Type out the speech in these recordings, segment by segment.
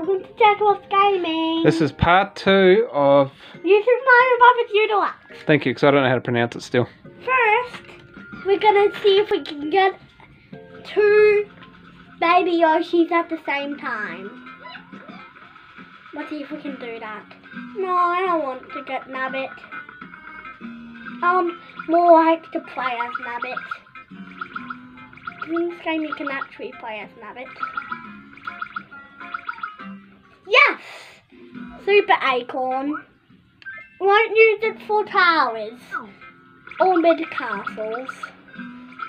Welcome to Jackie Loves Gaming. This is part two of. You Super Mario Brothers U Deluxe. Thank you, because I don't know how to pronounce it still. First, we're gonna see if we can get two baby Yoshis at the same time. Let's see if we can do that. No, I don't want to get Nabbit. Um, more like to play as Nabbit. In this game, you can actually play as Nabbit. Super Acorn. Won't use it for towers or mid castles,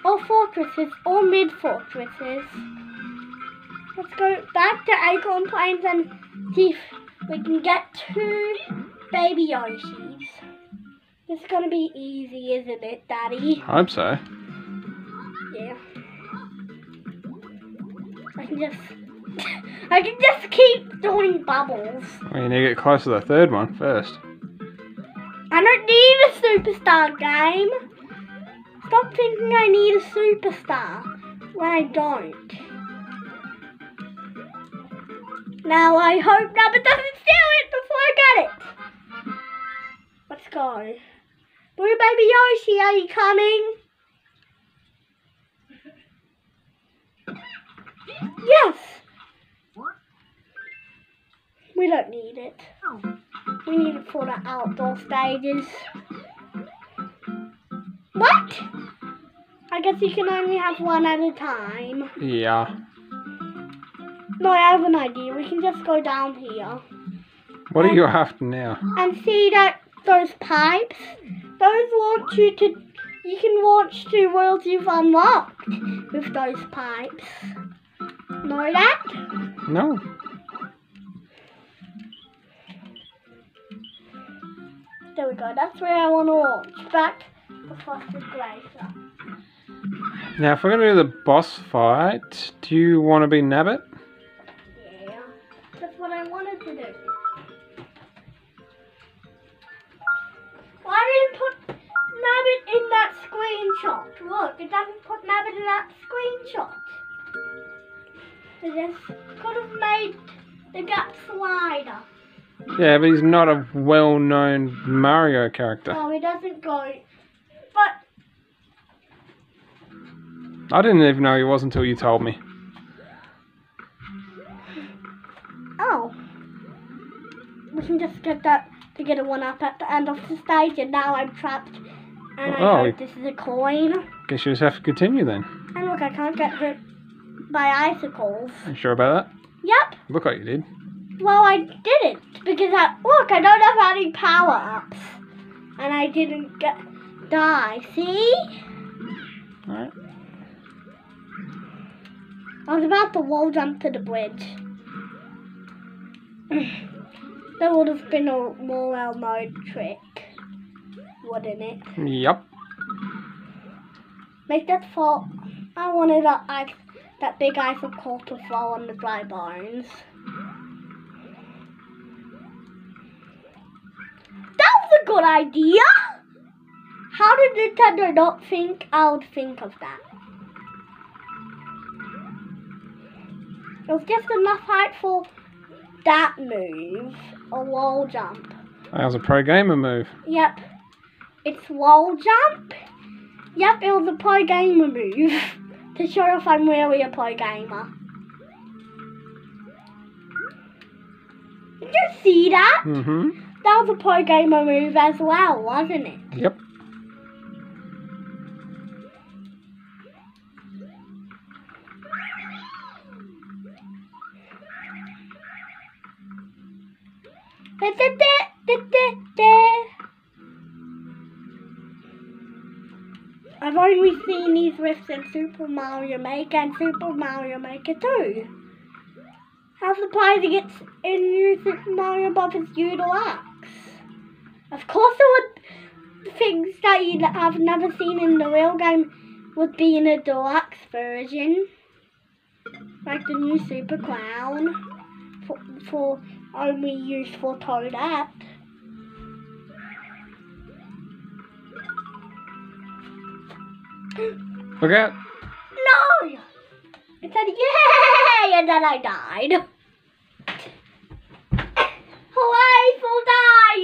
or fortresses, or mid fortresses. Let's go back to Acorn Plains and see if we can get two baby Yoshis. This is gonna be easy, isn't it, Daddy? I hope so. Yeah. I can just, I can just keep doing bubbles. Well, you need to get close to the third one first. I don't need a superstar game. Stop thinking I need a superstar when I don't. Now I hope Nabbit doesn't steal it before I get it. Let's go. Blue baby Yoshi, are you coming? Yes. We don't need it. Oh. We need it for the outdoor stages. What? I guess you can only have one at a time. Yeah. No, I have an idea. We can just go down here What are you after now? and see that those pipes, those launch you to, you can launch to worlds you've unlocked with those pipes. Know that? No. There we go. That's where I want to launch. Back to Frosted Glacier. Now, if we're going to do the boss fight, do you want to be Nabbit? Yeah, but he's not a well-known Mario character. No, it doesn't go. But I didn't even know he was until you told me. oh, we can just get that to get a one up at the end of the stage, and now I'm trapped. And I Oh. hope this is a coin. Guess you just have to continue then. And look, I can't get hurt by icicles. You sure about that? Yep. Look like you did. Well, I didn't because I look. I don't have any power ups, and I didn't get die. See? Alright. I was about to wall jump to the bridge. that would have been a more well mode trick, wouldn't it? Yep. Make that fall. I wanted that ice, that big icicle to fall on the dry bones. Good idea. How did Nintendo not think I would think of that? It was just enough height for that move, a wall jump. That was a pro gamer move. Yep. It's wall jump. Yep, it was a pro gamer move. to show if I'm really a pro gamer. Did you see that? Mm-hmm. That was a pro gamer move as well, wasn't it? Yep. I've only seen these riffs in Super Mario Maker and Super Mario Maker 2. How surprising it's in New Super Mario Brothers U Deluxe. Of course it would things that you have never seen in the real game would be in a deluxe version. Like the new Super Clown for, for only used for Toadette. Look out. No! I said yay and then I died.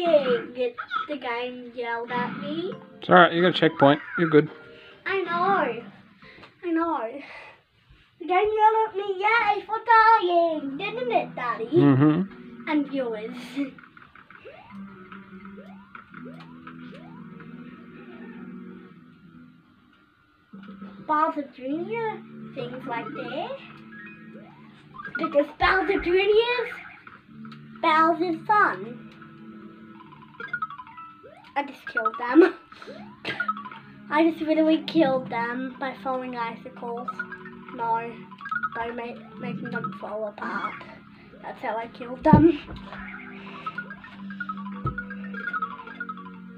The game yelled at me. It's alright, you got a checkpoint. You're good. I know. I know. The game yelled at me, yay for dying! Didn't it, Daddy? Mm-hmm. And viewers. Bowser Jr. things like that. Because Bowser Jr.'s Bowser's fun. I just killed them. I just literally killed them by throwing icicles. No, by ma- making them fall apart. That's how I killed them.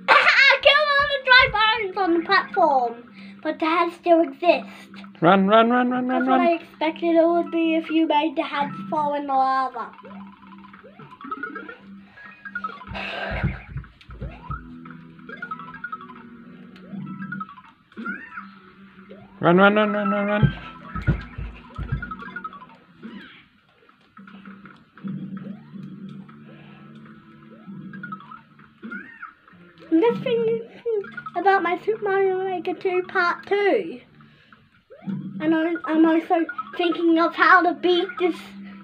I killed all the dry bones on the platform, but the heads still exist. Run, run, run, run, run, That's what I expected it would be if you made the heads fall in the lava. Run, run, run, run, run, run. I'm just thinking about my Super Mario Maker 2 Part 2. And I, I'm also thinking of how to beat this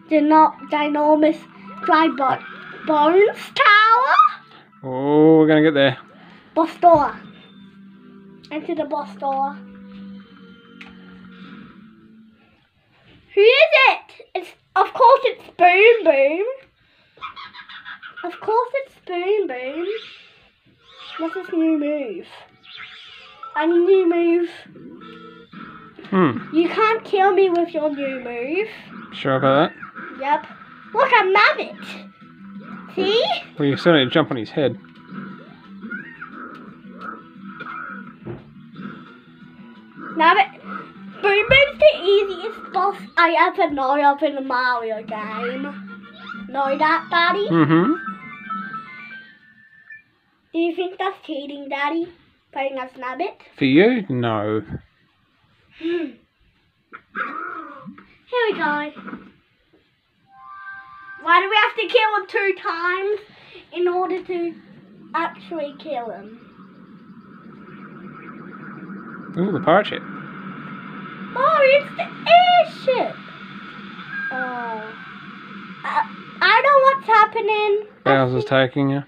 ginormous dry bo- bones tower. Oh, we're gonna get there. Boss door. Enter the boss door. Who is it? It's of course it's Boom Boom. Of course it's Boom Boom. What's his new move? A new move. Hmm. You can't kill me with your new move. Sure about that? Yep. Look, a Nabbit. See? Well, you certainly jump on his head. Nabbit. Boom Boom's the easiest boss I ever know of in a Mario game. Know that, Daddy? Mm-hmm. Do you think that's cheating, Daddy? Playing as Nabbit? For you? No. Hmm. Here we go. Why do we have to kill him two times in order to actually kill him? Ooh, the pirate ship. It's the airship! Oh. I, I know what's happening. Bowser's taking you.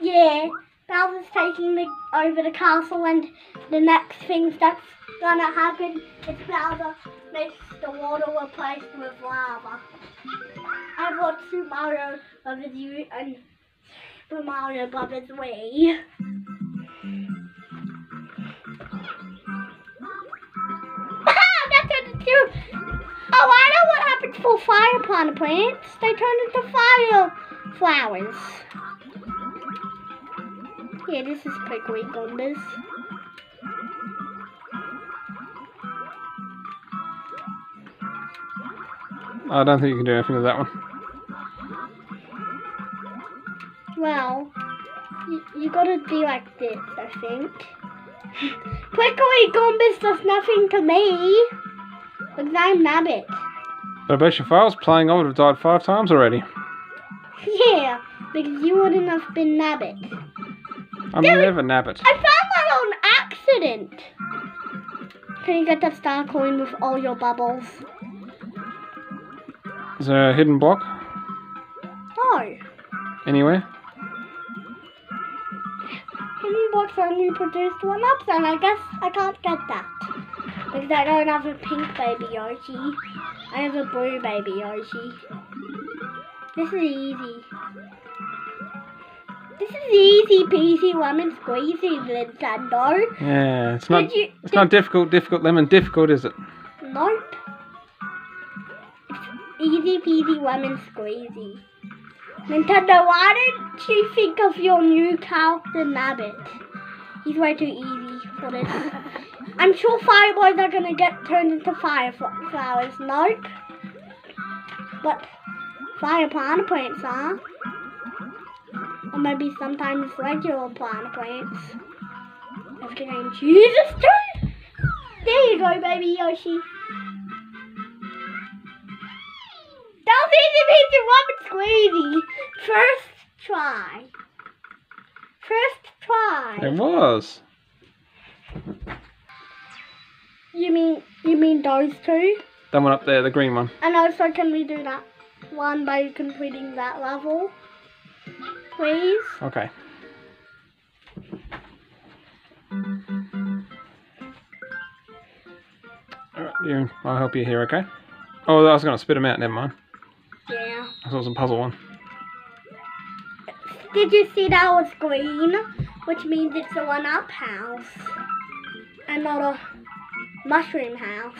Yeah, Bowser's taking the, over the castle, and the next thing that's gonna happen is Bowser makes the water replaced with lava. I watched Super Mario Brothers U and Super Mario Brothers Wii. For fire plant plants. They turn into fire flowers. Yeah, this is prickly Goombas. I don't think you can do anything with that one. Well, you, you gotta be like this, I think. prickly Goombas does nothing to me. Because I'm Nabbit. But I bet if I was playing, I would have died five times already. Yeah, because you wouldn't have been Nabbit. I'm it. never nabbit. I found that on accident. Can you get that star coin with all your bubbles? Is there a hidden block Oh. anywhere? Box only produced one up, and I guess I can't get that. Because I don't have a pink baby Yoshi. I have a blue baby Yoshi. This is easy. This is easy peasy lemon squeezy, Nintendo. Yeah, it's not. You- It's not difficult. Difficult lemon. Difficult, is it? Nope. Easy peasy lemon squeezy. Nintendo, why didn't you think of your new character Nabbit? He's way too easy for this. I'm sure fireboys are gonna get turned into fire fl- flowers. Nope. But fire plant plants are. Or maybe sometimes regular plant plants. If the game chooses to. There you go, baby Yoshi. That was easy peasy Robin Squeezy. First try. First try. It was. You mean you mean those two? That one up there, the green one. And also, can we do that one by completing that level, please? Okay. Alright, you, I'll help you here, okay? Oh, I was going to spit them out, never mind. Yeah. I thought it was a puzzle one. Did you see that was green? Which means it's a one-up house. And not a mushroom house.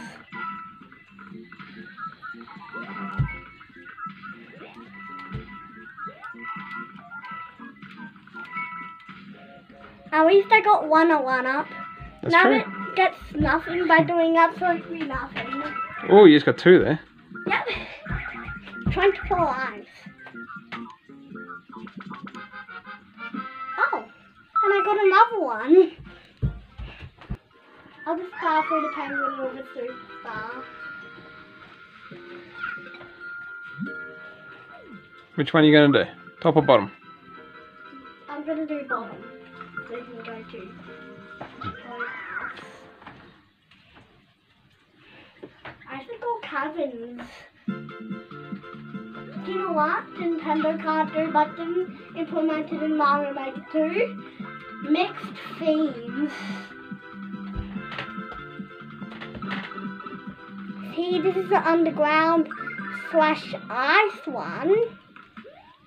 At least I got one a one-up. That's now true. it gets nothing by doing absolutely nothing. Oh, you just got two there. Yep. Trying to pull eyes. I got another one. I'll just through the penguin with a superstar. Which one are you going to do? Top or bottom? I'm gonna do bottom. So you can go to. I should go cabins. Do you know what? Nintendo can't do button implemented in Mario Maker 2. Mixed themes. See, this is the underground slash ice one.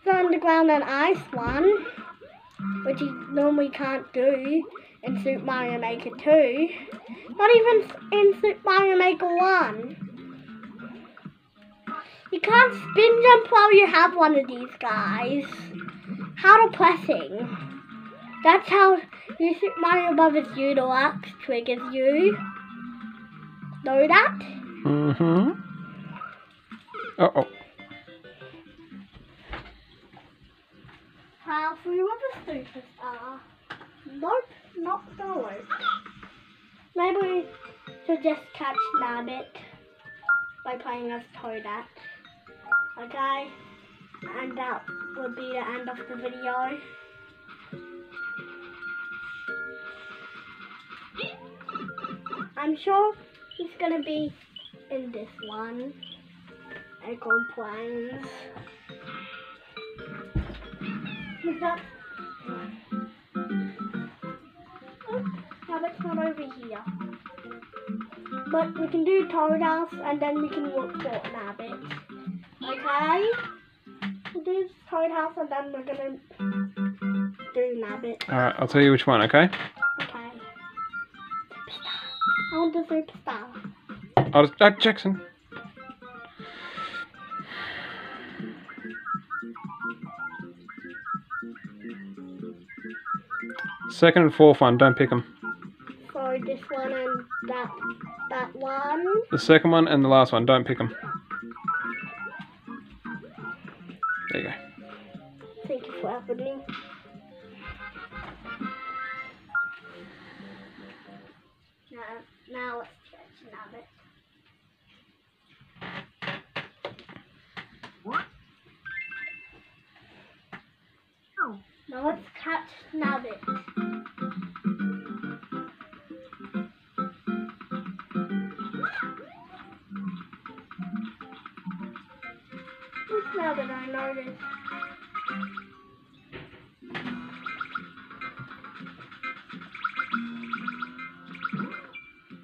The underground and ice one which you normally can't do in Super Mario Maker 2. Not even in Super Mario Maker 1. You can't spin jump while you have one of these guys. How depressing. That's how New Super Mario Brothers U Deluxe triggers you. Know that? Mm-hmm. Uh-oh. How with a superstar. Nope, not gonna. Maybe we should just catch Nabbit by playing as Toadette. Okay? And that would be the end of the video. I'm sure he's gonna be in this one. Plains. Is that? Oh, Nabbit's not over here. But we can do House and then we can look for Nabbit. Okay? We'll do House and then we're gonna do Nabbit. Alright, I'll tell you which one, okay? Okay. Superstar. I want the superstar. I'll just... Uh, Jackson. Second and fourth one, don't pick them. So this one and that that one. The second one and the last one, don't pick them. Now let's catch Nabbit. Who's Nabbit? I noticed.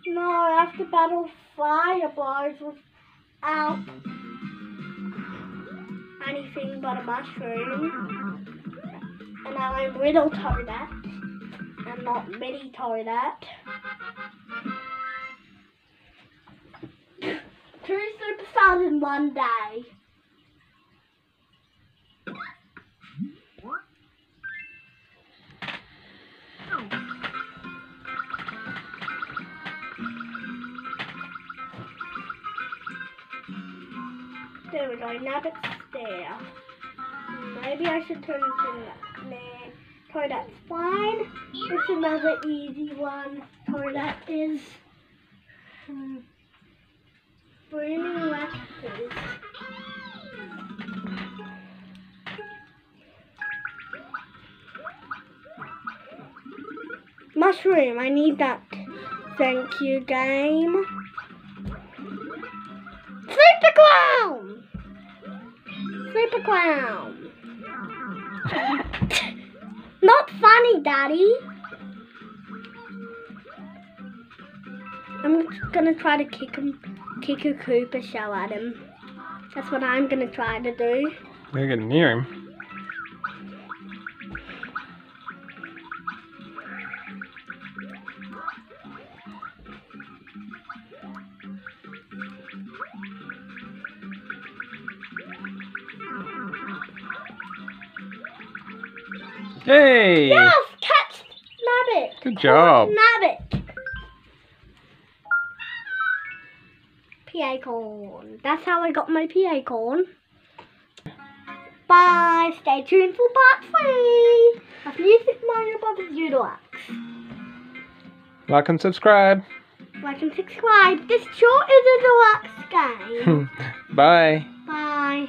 No, I have to battle fireballs without anything but a mushroom. And I'm Riddle Toadette. and not Mini Toadette. Two superstars in one day. There we go, now it's there. Maybe I should turn it to that. Nah, toilet's fine. It's another easy one. Toilet is hmm, burning lactose. Mushroom, I need that. Thank you, game. Super Clown! Super Clown! Not funny, Daddy. I'm gonna try to kick him, kick a Koopa shell at him. That's what I'm gonna try to do. We're getting near him. Hey! Yes, catch Nabbit. Good job. Nabbit. P-Acorn. That's how I got my P-Acorn. Bye. Stay tuned for part three of Super Mario Brothers Deluxe. Like and subscribe. Like and subscribe. This sure is a deluxe game. Bye. Bye.